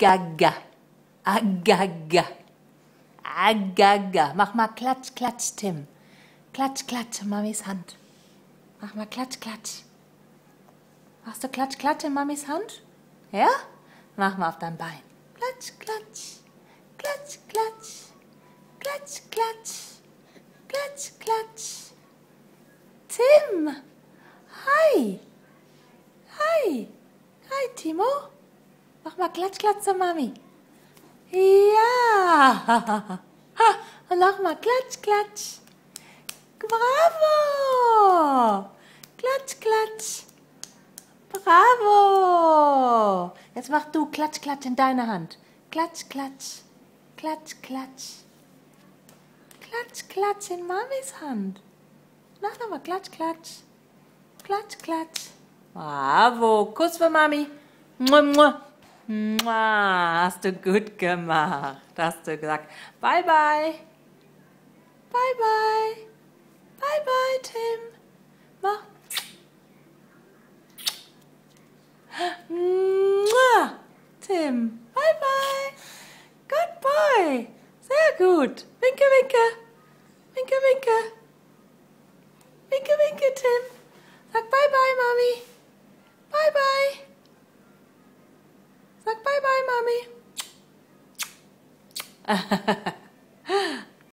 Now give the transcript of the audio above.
Agaga. Agaga. Agaga. Mach mal Klatsch, Klatsch, Tim. Klatsch, Klatsch Mamis Hand. Mach mal Klatsch, Klatsch. Machst du Klatsch, Klatsch in Mamis Hand? Ja? Mach mal auf dein Bein. Klatsch, Klatsch. Klatsch, Klatsch. Klatsch, Klatsch. Klatsch, Klatsch. Tim. Hi. Hi. Hi, Timo. Mach mal Klatsch, Klatsch zur Mami. Ja. Und noch mal Klatsch, Klatsch. Bravo. Klatsch, Klatsch. Bravo. Jetzt mach du Klatsch, Klatsch in deine Hand. Klatsch, Klatsch. Klatsch, Klatsch. Klatsch, Klatsch in Mamis Hand. Mach nochmal Klatsch, Klatsch. Klatsch, Klatsch. Bravo. Kuss für Mami. Mua, mua. Hast du gut gemacht. Hast du gesagt. Bye, bye. Bye, bye. Bye, bye, Tim. Mach. Mua. Tim. Bye, bye. Good boy. Sehr gut. Winke, winke. Winke, winke. Winke, winke, Tim. Sag bye, bye, Mami. Bye, bye. Sag bye, bye, Mami.